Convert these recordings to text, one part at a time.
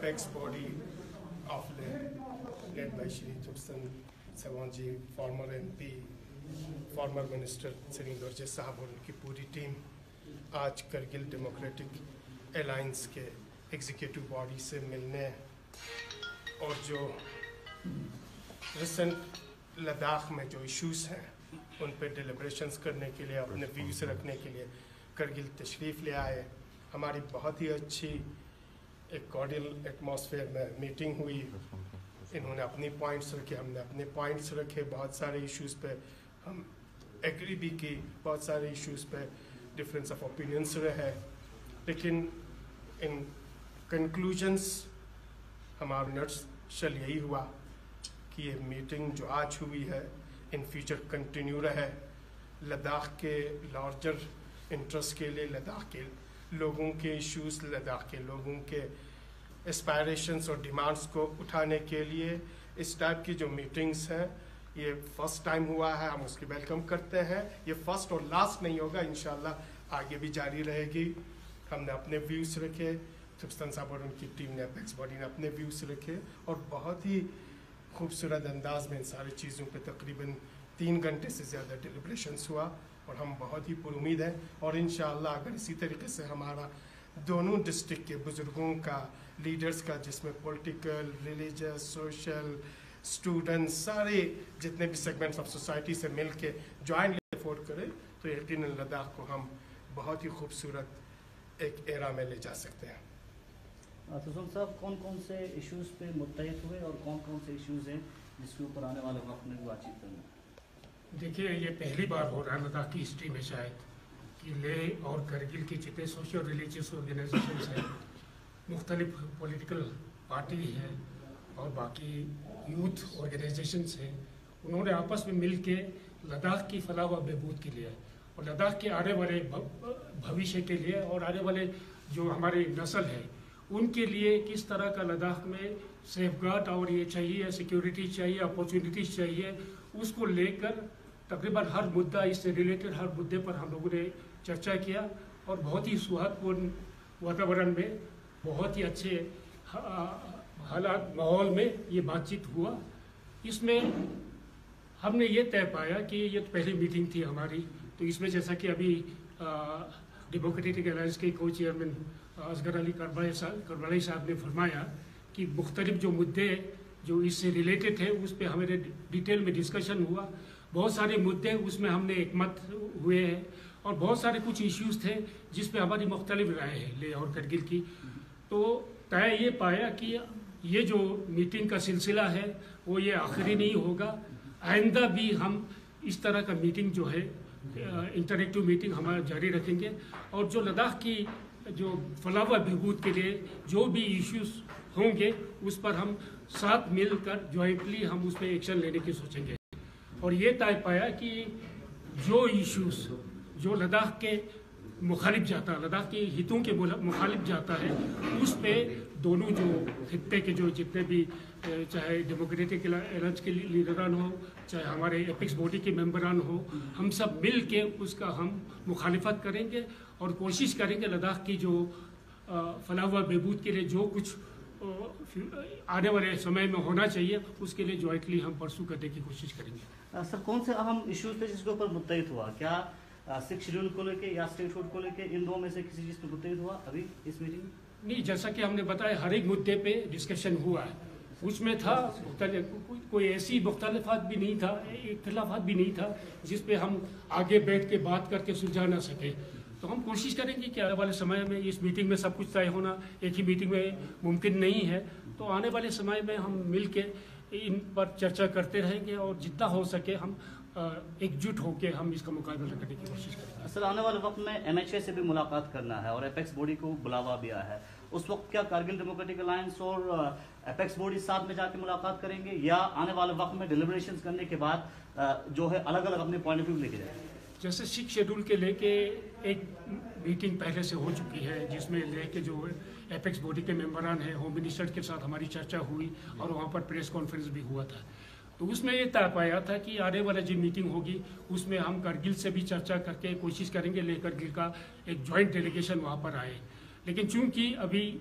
apex body of led, led by Shri Thupsan Savanji, former MP, former minister Sunny Garje صاحب اور ان کی پوری ٹیم آج کرگل ڈیموکریٹک الائنس کے ایگزیکٹو باڈی سے ملنے اور جو ریسنٹ لداخ میں جو ایشوز ہیں ان پہ ڈیلیبریشنز کرنے کے لیے اپنے ویوز رکھنے کے لیے کرگل تشریف لے آئے ہماری بہت ہی اچھی ایک کارڈیل ایٹماسفیئر میں میٹنگ ہوئی۔ انہوں نے اپنی پوائنٹس رکھے، ہم نے اپنے پوائنٹس رکھے۔ بہت سارے ایشوز پہ ہم ایگری بھی کی، بہت سارے ایشوز پہ ڈفرینس آف اوپینینس رہے۔ لیکن ان کنکلوژنس ہمارا نرس شل یہی ہوا کہ یہ میٹنگ جو آج ہوئی ہے ان فیوچر کنٹینیو رہے۔ لداخ کے لارجر انٹرسٹ کے لیے، لداخ کے لوگوں کے ایشوز لداخ کے، لوگوں کے اسپائریشنس اور ڈیمانڈس کو اٹھانے کے لیے اس ٹائپ کی جو میٹنگز ہیں، یہ فرسٹ ٹائم ہوا ہے، ہم اس کی ویلکم کرتے ہیں۔ یہ فرسٹ اور لاسٹ نہیں ہوگا، انشاءاللہ آگے بھی جاری رہے گی۔ ہم نے اپنے ویوز رکھے تبستان صاحب اور ان کی ٹیم نے اپیکس باڈی نے اپنے ویوز رکھے۔ اور بہت ہی خوبصورت انداز میں ان ساری چیزوں پہ تقریباً تین گھنٹے سے زیادہ ڈیلیبریشنس ہوا۔ اور ہم بہت ہی پر امید ہیں اور انشاءاللہ اگر اسی طریقے سے ہمارا دونوں ڈسٹرک کے بزرگوں کا لیڈرز کا جس میں پولیٹیکل ریلیجس سوشل اسٹوڈنٹس سارے جتنے بھی سیگمنٹس آف سوسائٹی سے مل کے جوائنٹلی افورڈ کرے تو یقین لداخ کو ہم بہت ہی خوبصورت ایک ایرا میں لے جا سکتے ہیں۔ سسل صاحب، کون کون سے ایشوز پہ متحد ہوئے اور کون کون سے ایشوز ہیں جس کے اوپر آنے والے وقت میں بات چیت کرنا؟ دیکھیے، یہ پہلی بار ہو رہا ہے لداخ کی ہسٹری میں شاید کہ لے اور کرگل کی جتنے سوشل ریلیجیس آرگنائزیشنس ہیں، مختلف پولیٹیکل پارٹی ہیں اور باقی یوتھ آرگنائزیشنس ہیں، انہوں نے آپس میں مل کے لداخ کی فلاح و بہبود کے لیے اور لداخ کے آنے والے بھوشیہ کے لیے اور آنے والے جو ہماری نسل ہے، ان کے لیے کس طرح کا لداخ میں سیف گارڈ اور یہ چاہیے سیکیورٹی چاہیے اپورچونیٹیز چاہیے، اس کو لے کر تقریباً ہر مدعا اس سے ریلیٹڈ ہر مدعے پر ہم لوگوں نے چرچا کیا اور بہت ہی سہاگ پورن واتاورن میں بہت ہی اچھے حالات، ماحول میں یہ بات چیت ہوا۔ اس میں ہم نے یہ طے پایا کہ یہ تو پہلی میٹنگ تھی ہماری، تو اس میں جیسا کہ ابھی ڈیموکریٹک الائنس کے کو چیئرمین اصغر علی کربلائی صاحب کربلائی صاحب نے فرمایا کہ مختلف جو مدعے جو اس سے ریلیٹڈ ہیں، اس پہ ہمارے ڈیٹیل میں ڈسکشن ہوا۔ بہت سارے مدعے اس میں ہم نے حکمت ہوئے ہیں اور بہت سارے کچھ ایشوز تھے جس پہ ہماری مختلف رائے ہیں لے اور کرگل کی۔ تو طے یہ پایا کہ یہ جو میٹنگ کا سلسلہ ہے، وہ یہ آخری نہیں ہوگا۔ آئندہ بھی ہم اس طرح کا میٹنگ جو ہے انٹریکٹیو میٹنگ ہمارا جاری رکھیں گے۔ اور جو لداخ کی جو فلاح و بہبود کے لیے جو بھی ایشوز ہوں گے، اس پر ہم ساتھ مل کر جوائنٹلی ہم اس پہ ایکشن لینے کی سوچیں گے۔ اور یہ طے پایا کہ جو ایشوز جو لداخ کے مخالف جاتا ہے لداخ کے ہتوں کے مخالف جاتا ہے، اس پہ دونوں جو خطے کے جو جتنے بھی چاہے ڈیموکریٹک الائنس کے لیڈران ہو چاہے ہمارے اپکس باڈی کے ممبران ہو ہم سب مل کے اس کا ہم مخالفت کریں گے اور کوشش کریں گے لداخ کی جو فلاح و بہبود کے لیے جو کچھ آنے والے سمے میں ہونا چاہیے، اس کے لیے جوائنٹلی ہم پرسو کرنے کی کوشش کریں گے۔ سر، کون سے اہم ایشوز تھے جس کے اوپر متحد ہوا؟ کیا سکھ شیڈیول کو لے کے یا اسٹیٹ فوڈ کو لے کے ان دو میں سے کسی چیز پہ متحد ہوا ابھی اس میٹنگ نہیں، جیسا کہ ہم نے بتایا، ہر ایک مدعے پہ ڈسکشن ہوا ہے۔ اس میں تھا، مختلف، کوئی ایسی مختلفات بھی نہیں تھا، اختلافات بھی نہیں تھا، جس پہ ہم آگے بیٹھ کے بات کر کے سلجھا نہ سکے۔ تو ہم کوشش کریں گے کہ آنے والے سمے میں اس میٹنگ میں سب کچھ طے ہونا ایک ہی میٹنگ میں ممکن نہیں ہے۔ تو آنے والے سمے میں ہم مل کے ان پر چرچا کرتے رہیں گے اور جتنا ہو سکے ہم ایک جٹ ہو کے ہم اس کا مقابلہ کرنے کی کوشش کریں گے۔ اصل آنے والے وقت میں ایم ایچ اے سے بھی ملاقات کرنا ہے اور اپیکس بوڈی کو بلاوا بھی آیا ہے۔ اس وقت کیا کارگل ڈیموکریٹک الائنس اور اپیکس بوڈی ساتھ میں جا کے ملاقات کریں گے یا آنے والے وقت میں ڈیلیبریشنز کرنے کے بعد جو ہے الگ الگ اپنے پوائنٹ آف ویو لے کے جائیں؟ گے جیسے سکس شیڈول کے لے کے ایک میٹنگ پہلے سے ہو چکی ہے، جس میں لے کے جو ایپیکس بوڈی کے ممبران ہیں ہوم منسٹر کے ساتھ ہماری چرچا ہوئی اور وہاں پر پریس کانفرنس بھی ہوا تھا۔ تو اس میں یہ طے پایا تھا کہ آنے والا جو میٹنگ ہوگی، اس میں ہم کرگل سے بھی چرچا کر کے کوشش کریں گے، لے کرگل کا ایک جوائنٹ ڈیلیگیشن وہاں پر آئے۔ لیکن چونکہ ابھی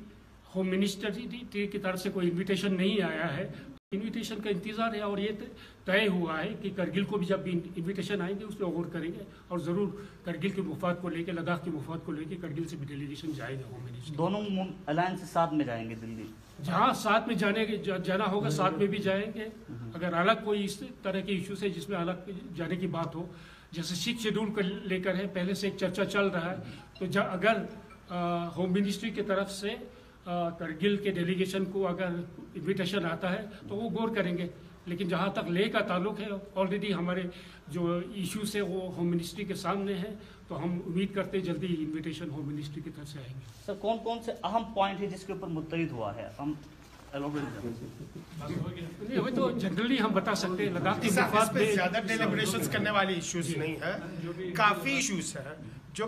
ہوم منسٹر کی طرف سے کوئی انویٹیشن نہیں آیا ہے انویٹیشن کا انتظار ہے اور یہ طے ہوا ہے کہ کرگل کو بھی جب بھی انویٹیشن آئیں گے اس پہ غور کریں گے اور ضرور کرگل کے مفاد کو لے کے لداخ کے مفاد کو لے کے کرگل سے بھی ڈیلیگیشن جائے گا ہوم منسٹر دونوں الائنس ساتھ میں جائیں گے دلی جہاں ساتھ میں جانے جانا ہوگا ساتھ میں بھی جائیں گے اگر الگ کوئی اس طرح کے ایشوز ہے جس میں الگ جانے کی بات ہو جیسے سکھ شیڈول کو لے کر ہے پہلے سے ایک چرچا چل رہا ہے تو اگر ہوم منسٹری کی طرف سے کرگل کے ڈیلیگیشن کو اگر انویٹیشن آتا ہے تو وہ غور کریں گے۔ لیکن جہاں تک لے کا تعلق ہے آلریڈی ہمارے جو ایشوز ہیں وہ ہوم منسٹری کے سامنے ہیں۔ تو ہم امید کرتے ہیں جلدی انویٹیشن ہوم منسٹری کی طرف سے آئیں گے۔ سر کون کون سے اہم پوائنٹ ہے جس کے اوپر متحد ہوا ہے؟ ہم تو جنرلی ہم بتا سکتے ہیں لداخ زیادہ ڈیلیبریشن کرنے والے ایشوز جی۔ نہیں ہیں کافی ایشوز ہیں جو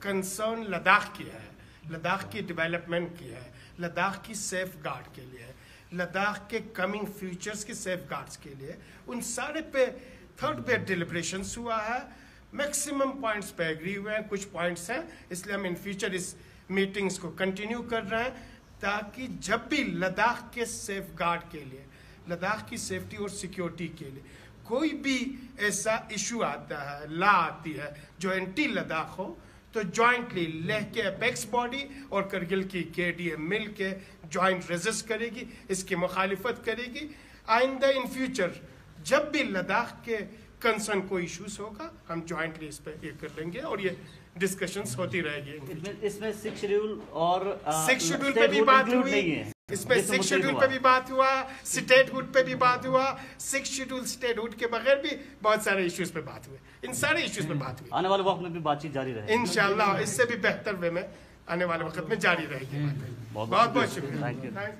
کنسرن لداخ کے ہے۔ لداخ کی ڈیولپمنٹ کی ہے، لداخ کی سیف گارڈ کے لیے، لداخ کے کمنگ فیوچرز کی سیف گارڈز کے لیے، ان سارے پہ تھرڈ پہ ڈیلیبریشنس ہوا ہے۔ میکسیمم پوائنٹس پہ ایگری ہوئے ہیں، کچھ پوائنٹس ہیں۔ اس لیے ہم ان فیوچر اس میٹنگز کو کنٹینیو کر رہے ہیں۔ تاکہ جب بھی لداخ کے سیف گارڈ کے لیے، لداخ کی سیفٹی اور سیکیورٹی کے لیے کوئی بھی ایسا ایشو آتا ہے لا آتی ہے جو اینٹی لداخ ہو تو جوائنٹلی لہ کے اپیکس باڈی اور کرگل کی کے ڈی اے مل کے جوائنٹ ریزسٹ کرے گی اس کی مخالفت کرے گی۔ آئندہ ان فیوچر جب بھی لداخ کے کنسرن کو ایشوز ہوگا ہم جوائنٹلی اس پہ یہ کر لیں گے اور یہ ڈسکشنز ہوتی رہے گی اس میں سکس شیڈول اور سکس شیڈول پہ بھی بات ہوئی۔ اس میں سکس شیڈول پہ بھی بات ہوا سٹیٹ ہوڈ پہ بھی بات ہوا سکس شیڈول سٹیٹ ہوڈ کے بغیر بھی بہت سارے ایشوز پہ بات ہوئے۔ ان سارے ایشوز پہ بات ہوئی۔ آنے والے وقت میں بھی بات چیت جاری رہے انشاءاللہ اس سے بھی بہتر وے میں آنے والے وقت میں جاری رہے گی۔ جی۔ بہت بہت شکریہ۔